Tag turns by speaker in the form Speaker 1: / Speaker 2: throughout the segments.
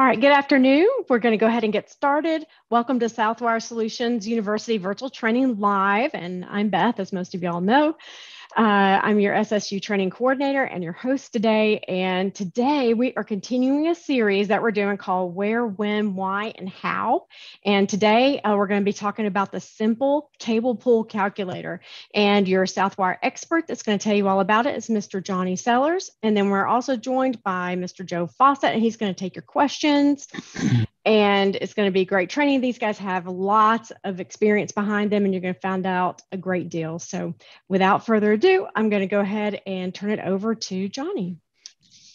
Speaker 1: All right, good afternoon. We're going to go ahead and get started. Welcome to Southwire Solutions University Virtual Training Live, and I'm Beth, as most of y'all know. Uh, I'm your SSU training coordinator and your host today. And today we are continuing a series that we're doing called Where, When, Why, and How. And today uh, we're going to be talking about the SIMpull cable pull calculator. And your Southwire expert that's going to tell you all about it is Mr. Johnny Sellers. And then we're also joined by Mr. Joe Fawcett, and he's going to take your questions and it's going to be great training. These guys have lots of experience behind them, and you're going to find out a great deal. So, without further ado, I'm going to go ahead and turn it over to Johnny.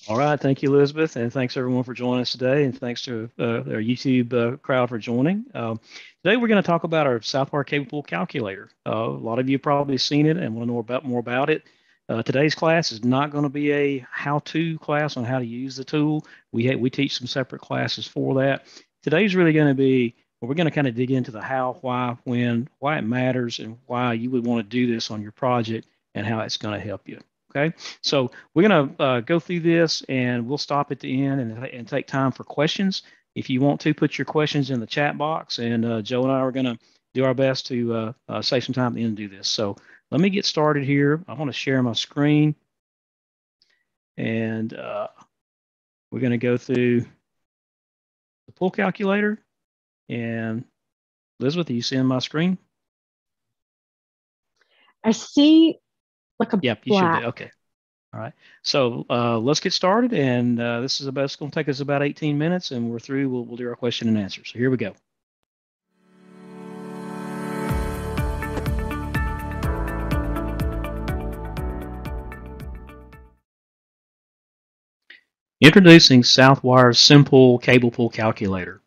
Speaker 2: All right. Thank you, Elizabeth. And thanks everyone for joining us today. And thanks to uh, our YouTube uh, crowd for joining. Um, today, we're going to talk about our Southwire Cable Pull Calculator. Uh, a lot of you probably seen it and want to know about more about it. Uh, today's class is not going to be a how-to class on how to use the tool. We we teach some separate classes for that. Today's really going to be well, we're going to kind of dig into the how, why, when, why it matters, and why you would want to do this on your project and how it's going to help you. Okay, so we're going to uh, go through this and we'll stop at the end and, and take time for questions. If you want to, put your questions in the chat box, and uh, Joe and I are going to do our best to uh, uh, save some time at the end to do this. So let me get started here. I want to share my screen. And uh, we're going to go through the pull calculator. And Elizabeth, are you seeing my screen?
Speaker 1: I see like a
Speaker 2: Yep, you
Speaker 1: black.
Speaker 2: should be. Okay. All right. So uh, let's get started. And uh, this is about, it's going to take us about 18 minutes and we're through. We'll, we'll do our question and answer. So here we go. Introducing Southwire's SIMpull cable pull calculator.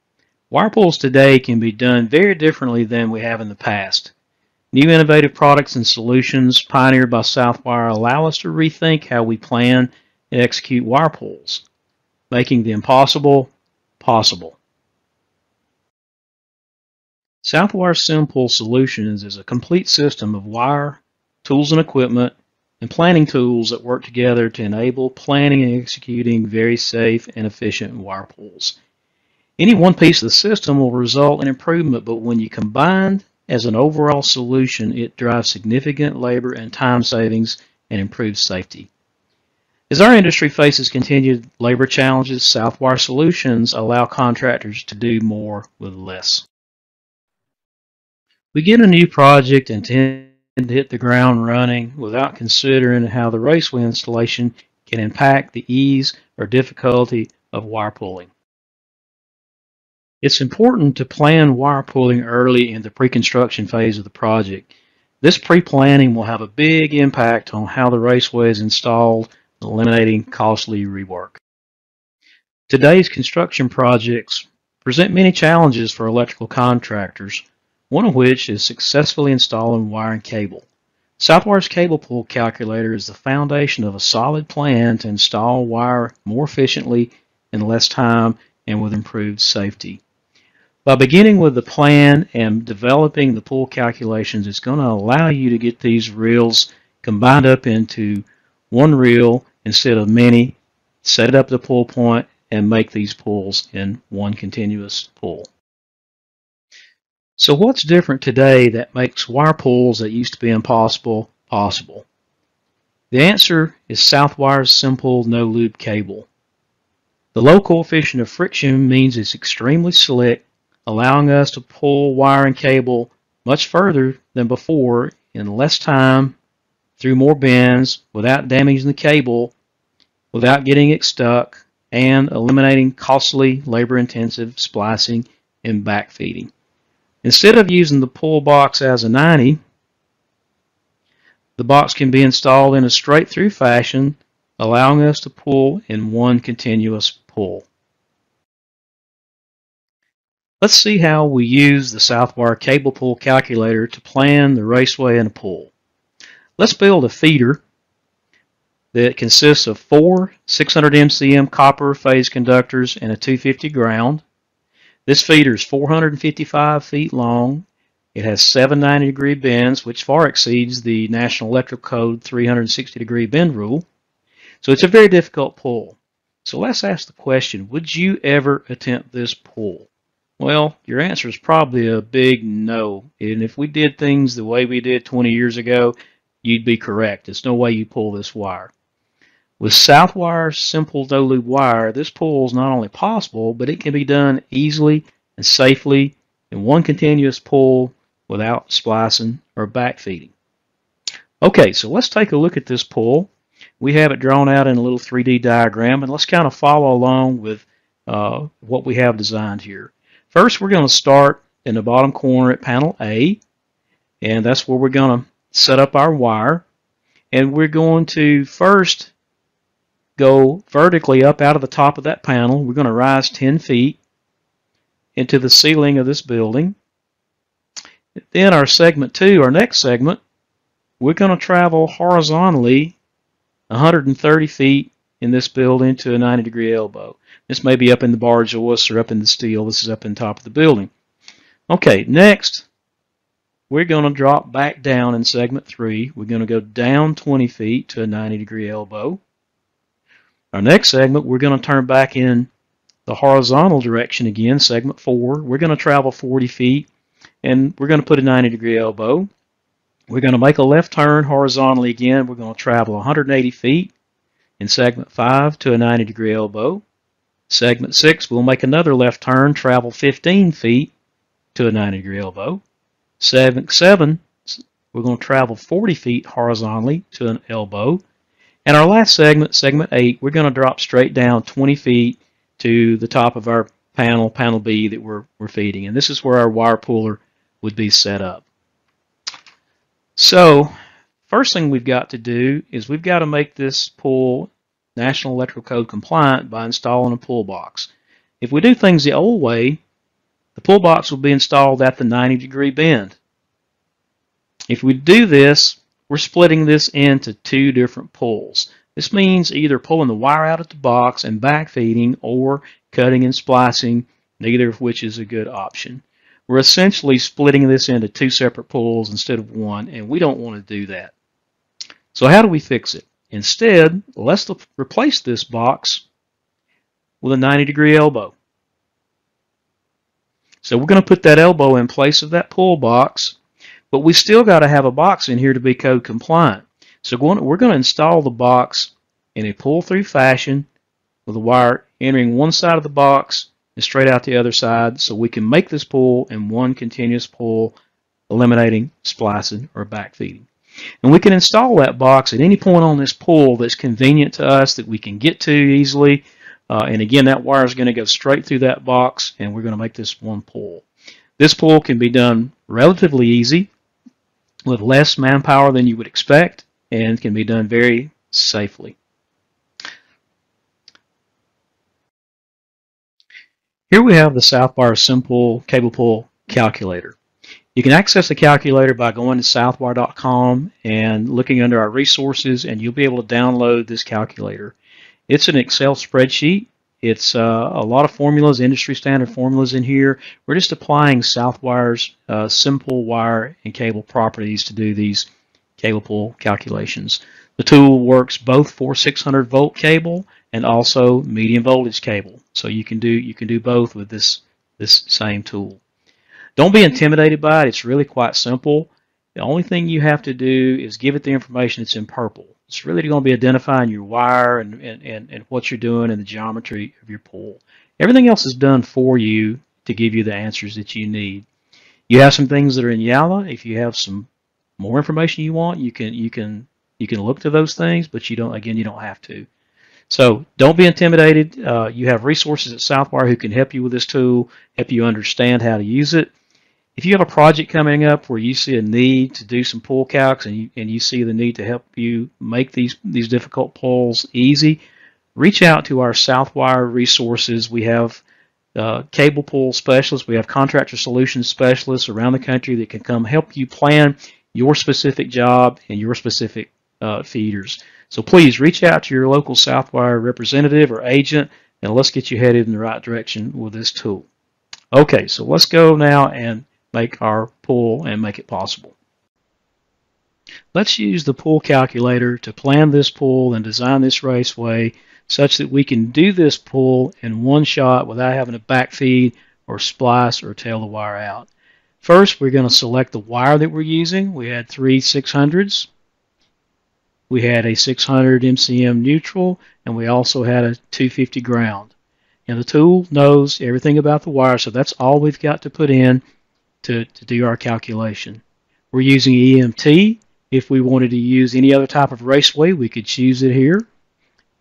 Speaker 2: Wire pulls today can be done very differently than we have in the past. New innovative products and solutions pioneered by Southwire allow us to rethink how we plan and execute wire pulls, making the impossible possible. Southwire SIMpull Solutions is a complete system of wire, tools and equipment, and planning tools that work together to enable planning and executing very safe and efficient wire pulls. Any one piece of the system will result in improvement, but when you combine as an overall solution, it drives significant labor and time savings and improves safety. As our industry faces continued labor challenges, Southwire Solutions allow contractors to do more with less. We get a new project and tend to hit the ground running without considering how the raceway installation can impact the ease or difficulty of wire pulling. It's important to plan wire pulling early in the pre-construction phase of the project. This pre-planning will have a big impact on how the raceway is installed, eliminating costly rework. Today's construction projects present many challenges for electrical contractors, one of which is successfully installing wire and cable. Southwire's cable pull calculator is the foundation of a solid plan to install wire more efficiently in less time and with improved safety. By beginning with the plan and developing the pull calculations, it's going to allow you to get these reels combined up into one reel instead of many, set up the pull point, and make these pulls in one continuous pull. So what's different today that makes wire pulls that used to be impossible possible? The answer is Southwire's SIMpull no-lube cable. The low coefficient of friction means it's extremely slick allowing us to pull wire and cable much further than before in less time through more bends without damaging the cable, without getting it stuck, and eliminating costly labor-intensive splicing and backfeeding. Instead of using the pull box as a 90, the box can be installed in a straight-through fashion, allowing us to pull in one continuous pull. Let's see how we use the Southwire cable pull calculator to plan the raceway and a pull. Let's build a feeder that consists of four 600 MCM copper phase conductors and a 250 ground. This feeder is 455 feet long. It has 790 degree bends, which far exceeds the National Electrical Code 360 degree bend rule. So it's a very difficult pull. So let's ask the question, would you ever attempt this pull? Well, your answer is probably a big no. And if we did things the way we did 20 years ago, you'd be correct. There's no way you pull this wire. With Southwire SIMpull no lube wire, this pull is not only possible, but it can be done easily and safely in one continuous pull without splicing or backfeeding. Okay, so let's take a look at this pull. We have it drawn out in a little 3D diagram, and let's kind of follow along with uh, what we have designed here. First, we're going to start in the bottom corner at panel A, and that's where we're going to set up our wire. And we're going to first go vertically up out of the top of that panel. We're going to rise 10 feet into the ceiling of this building. Then our segment 2, our next segment, we're going to travel horizontally 130 feet in this building to a 90 degree elbow. This may be up in the bar joist or up in the steel. This is up in top of the building. Okay, next, we're going to drop back down in segment 3. We're going to go down 20 feet to a 90 degree elbow. Our next segment, we're going to turn back in the horizontal direction again, segment 4. We're going to travel 40 feet, and we're going to put a 90 degree elbow. We're going to make a left turn horizontally again. We're going to travel 180 feet in segment 5 to a 90 degree elbow. Segment 6, we'll make another left turn, travel 15 feet to a 90 degree elbow. Segment 7, we're going to travel 40 feet horizontally to an elbow. And our last segment, segment 8, we're going to drop straight down 20 feet to the top of our panel, panel B that we're, we're feeding. And this is where our wire puller would be set up. So first thing we've got to do is we've got to make this pull National Electrical Code compliant by installing a pull box. If we do things the old way, the pull box will be installed at the 90 degree bend. If we do this, we're splitting this into two different pulls. This means either pulling the wire out of the box and backfeeding or cutting and splicing, neither of which is a good option. We're essentially splitting this into two separate pulls instead of one, and we don't want to do that. So how do we fix it? Instead, let's replace this box with a 90 degree elbow. So we're going to put that elbow in place of that pull box, but we still got to have a box in here to be code compliant. So we're going to install the box in a pull-through fashion with the wire entering one side of the box and straight out the other side so we can make this pull in one continuous pull, eliminating splicing or backfeeding. And we can install that box at any point on this pull that's convenient to us that we can get to easily. Uh, and again, that wire is going to go straight through that box and we're going to make this one pull. This pull can be done relatively easy with less manpower than you would expect and can be done very safely. Here we have the Southwire SIMpull Cable Pull Calculator. You can access the calculator by going to southwire.com and looking under our resources and you'll be able to download this calculator. It's an Excel spreadsheet. It's uh, a lot of formulas, industry standard formulas in here. We're just applying Southwire's uh, SIMpull wire and cable properties to do these cable pull calculations. The tool works both for 600 volt cable and also medium voltage cable. So you can do you can do both with this this same tool. Don't be intimidated by it. It's really quite simple. The only thing you have to do is give it the information that's in purple. It's really going to be identifying your wire and, and, and, and what you're doing and the geometry of your pull. Everything else is done for you to give you the answers that you need. You have some things that are in yellow. If you have some more information you want, you can you can you can look to those things, but you don't again you don't have to. So don't be intimidated. Uh, you have resources at Southwire who can help you with this tool, help you understand how to use it. If you have a project coming up where you see a need to do some pull calcs and you, and you see the need to help you make these, these difficult pulls easy, reach out to our Southwire resources. We have uh, cable pull specialists. We have contractor solutions specialists around the country that can come help you plan your specific job and your specific uh, feeders. So please reach out to your local Southwire representative or agent and let's get you headed in the right direction with this tool. Okay, so let's go now and make our pull and make it possible. Let's use the pull calculator to plan this pull and design this raceway such that we can do this pull in one shot without having to backfeed or splice or tail the wire out. First, we're going to select the wire that we're using. We had three 600s. We had a 600 MCM neutral, and we also had a 250 ground. And the tool knows everything about the wire, so that's all we've got to put in to, to do our calculation. We're using EMT. If we wanted to use any other type of raceway, we could choose it here.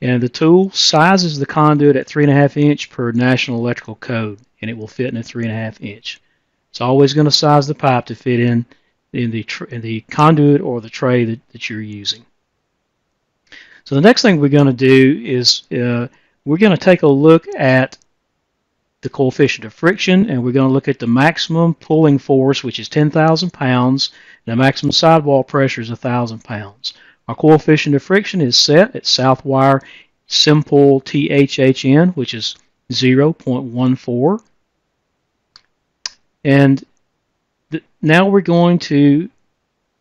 Speaker 2: And the tool sizes the conduit at 3.5 inch per National Electrical Code, and it will fit in a 3.5 inch. It's always going to size the pipe to fit in in the, in the conduit or the tray that, that you're using. So the next thing we're going to do is uh, we're going to take a look at the coefficient of friction and we're going to look at the maximum pulling force which is 10,000 pounds and the maximum sidewall pressure is 1,000 pounds. Our coefficient of friction is set at south wire SIMpull THHN which is 0.14 and now we're going to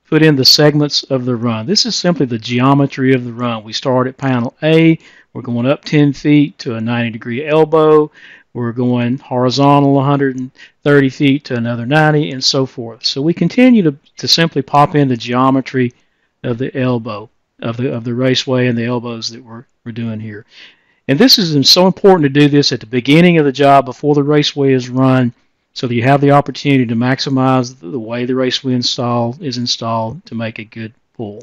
Speaker 2: put in the segments of the run. This is simply the geometry of the run. We start at panel A, we're going up 10 feet to a 90 degree elbow, we're going horizontal 130 feet to another 90 and so forth. So we continue to, to simply pop in the geometry of the elbow, of the, of the raceway and the elbows that we're, we're doing here. And this is so important to do this at the beginning of the job before the raceway is run so that you have the opportunity to maximize the way the raceway install is installed to make a good pull.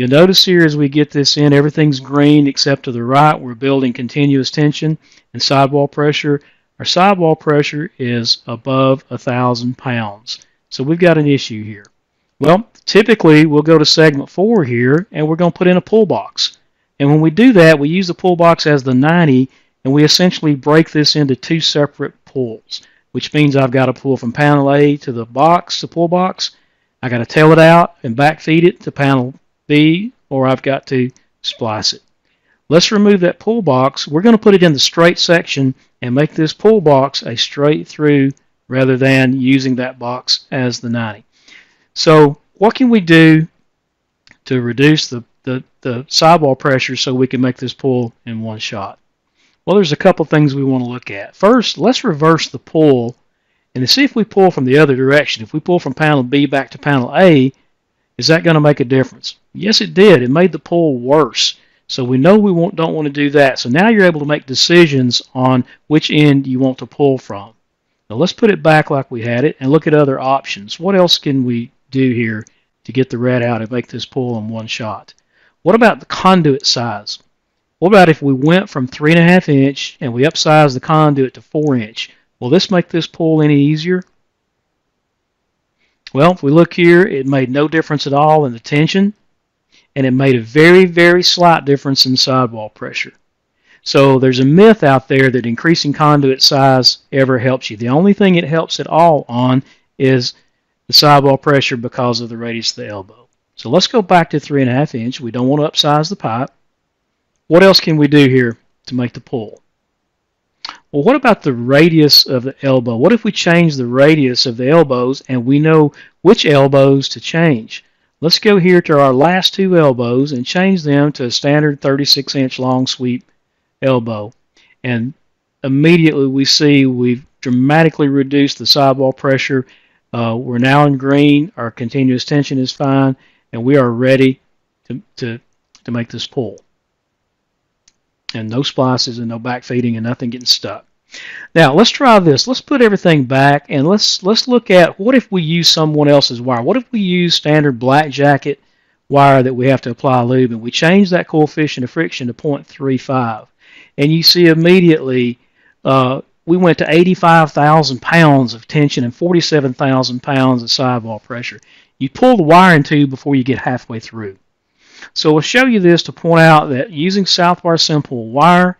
Speaker 2: You'll notice here as we get this in, everything's green except to the right. We're building continuous tension and sidewall pressure. Our sidewall pressure is above a thousand pounds. So we've got an issue here. Well, typically we'll go to segment four here and we're going to put in a pull box. And when we do that, we use the pull box as the 90 and we essentially break this into two separate pulls which means I've got to pull from panel A to the box, the pull box. I got to tail it out and backfeed it to panel B, or I've got to splice it. Let's remove that pull box. We're going to put it in the straight section and make this pull box a straight through rather than using that box as the 90. So what can we do to reduce the, the, the sidewall pressure so we can make this pull in one shot? Well, there's a couple things we want to look at. First, let's reverse the pull and see if we pull from the other direction. If we pull from panel B back to panel A, is that going to make a difference? Yes, it did. It made the pull worse. So we know we won't, don't want to do that. So now you're able to make decisions on which end you want to pull from. Now let's put it back like we had it and look at other options. What else can we do here to get the red out and make this pull in one shot? What about the conduit size? What about if we went from 3.5 inch and we upsized the conduit to 4 inch? Will this make this pull any easier? Well, if we look here, it made no difference at all in the tension, and it made a very, very slight difference in sidewall pressure. So there's a myth out there that increasing conduit size ever helps you. The only thing it helps at all on is the sidewall pressure because of the radius of the elbow. So let's go back to 3.5 inch. We don't want to upsize the pipe. What else can we do here to make the pull? Well, what about the radius of the elbow? What if we change the radius of the elbows and we know which elbows to change? Let's go here to our last two elbows and change them to a standard 36 inch long sweep elbow. And immediately we see we've dramatically reduced the sidewall pressure. Uh, we're now in green, our continuous tension is fine, and we are ready to, to, to make this pull and no splices and no backfeeding and nothing getting stuck. Now let's try this. Let's put everything back and let's let's look at what if we use someone else's wire. What if we use standard black jacket wire that we have to apply lube and we change that coefficient of friction to 0.35 and you see immediately uh, we went to 85,000 pounds of tension and 47,000 pounds of sidewall pressure. You pull the wiring tube before you get halfway through. So we'll show you this to point out that using Southwire SIMpull Wire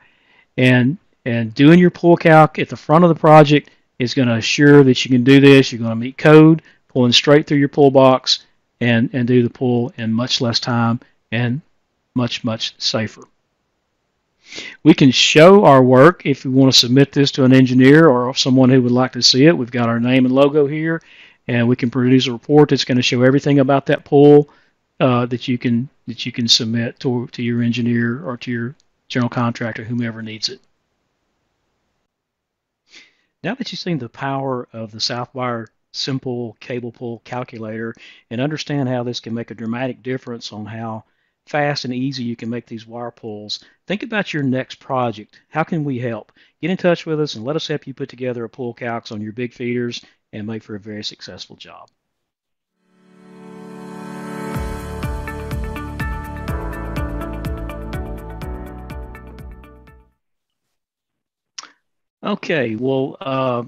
Speaker 2: and and doing your pull calc at the front of the project is going to assure that you can do this. You're going to meet code, pulling straight through your pull box, and, and do the pull in much less time and much, much safer. We can show our work if we want to submit this to an engineer or someone who would like to see it. We've got our name and logo here, and we can produce a report that's going to show everything about that pull uh, that you can that you can submit to to your engineer or to your general contractor, whomever needs it. Now that you've seen the power of the Southwire SIMpull cable pull calculator and understand how this can make a dramatic difference on how fast and easy you can make these wire pulls. Think about your next project. How can we help? Get in touch with us and let us help you put together a pull calcs on your big feeders and make for a very successful job. Okay, well, uh,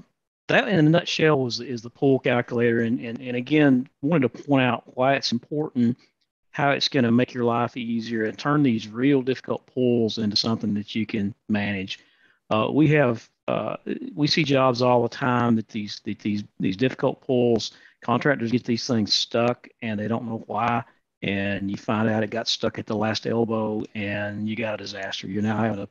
Speaker 2: that in a nutshell was is the pull calculator, and, and and again, wanted to point out why it's important how it's going to make your life easier and turn these real difficult pulls into something that you can manage. Uh, we have uh, we see jobs all the time that these that these these difficult pulls contractors get these things stuck and they don't know why and you find out it got stuck at the last elbow and you got a disaster you're now having to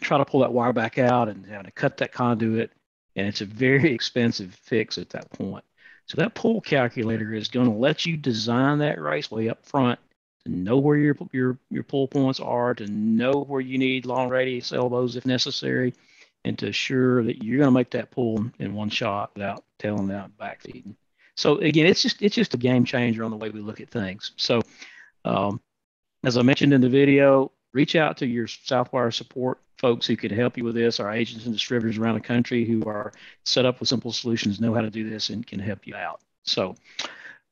Speaker 2: try to pull that wire back out and having to cut that conduit and it's a very expensive fix at that point so that pull calculator is going to let you design that raceway up front to know where your your your pull points are, to know where you need long radius elbows if necessary, and to assure that you're going to make that pull in one shot without tailing out back feeding. So again, it's just it's just a game changer on the way we look at things. So um, as I mentioned in the video, reach out to your Southwire support folks who can help you with this. Our agents and distributors around the country who are set up with SIMpull solutions know how to do this and can help you out. So,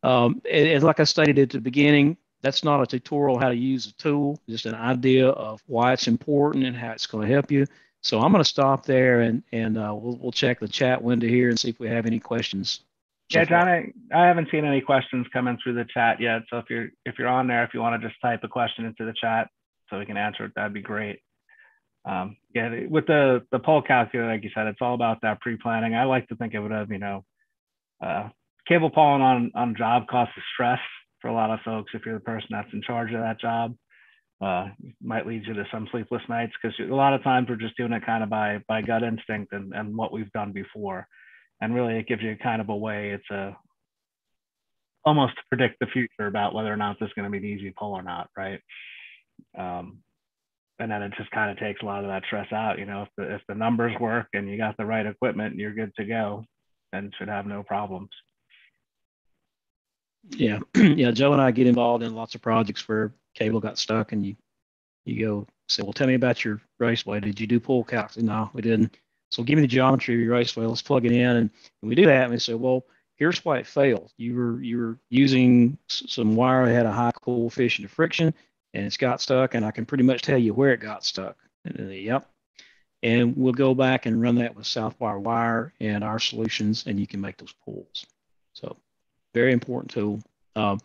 Speaker 2: um, and, and like I stated at the beginning, that's not a tutorial how to use a tool, just an idea of why it's important and how it's going to help you. So I'm going to stop there and and uh, we'll we'll check the chat window here and see if we have any questions.
Speaker 3: Yeah, John, I, I haven't seen any questions coming through the chat yet. So if you're if you're on there, if you want to just type a question into the chat so we can answer it, that'd be great um, yeah, with the the pull calculator, like you said, it's all about that pre-planning. I like to think of it as you know, uh, cable pulling on on job costs is stress for a lot of folks. If you're the person that's in charge of that job, uh, might lead you to some sleepless nights because a lot of times we're just doing it kind of by by gut instinct and and what we've done before, and really it gives you kind of a way. It's a almost to predict the future about whether or not this is going to be an easy pull or not, right? Um, and then it just kind of takes a lot of that stress out. You know, if the if the numbers work and you got the right equipment, you're good to go, and should have no problems.
Speaker 2: Yeah, yeah. Joe and I get involved in lots of projects where cable got stuck, and you you go say, "Well, tell me about your raceway. Did you do pull calcs?" No, we didn't. So give me the geometry of your raceway. Let's plug it in, and, and we do that. And we say, "Well, here's why it failed. You were you were using some wire that had a high coefficient of friction and it's got stuck, and I can pretty much tell you where it got stuck. And, yep. And we'll go back and run that with Southwire wire and our solutions, and you can make those pulls. So, very important tool. Um,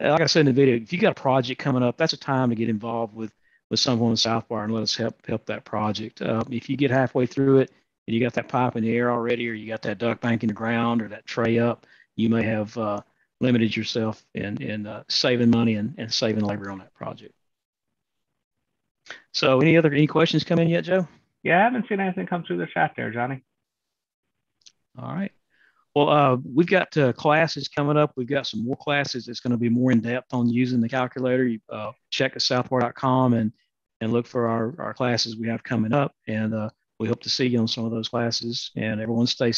Speaker 2: like I said in the video, if you got a project coming up, that's a time to get involved with with someone in Southwire and let us help help that project. Uh, if you get halfway through it and you got that pipe in the air already, or you got that duct bank in the ground, or that tray up, you may have uh, limited yourself in, in uh, saving money and, and saving labor on that project. So any other any questions come in yet, Joe?
Speaker 3: Yeah, I haven't seen anything come through the chat there, Johnny.
Speaker 2: All right. Well, uh, we've got uh, classes coming up. We've got some more classes that's going to be more in depth on using the calculator. You uh, check at southwire.com and and look for our, our classes we have coming up. And uh, we hope to see you on some of those classes. And everyone stay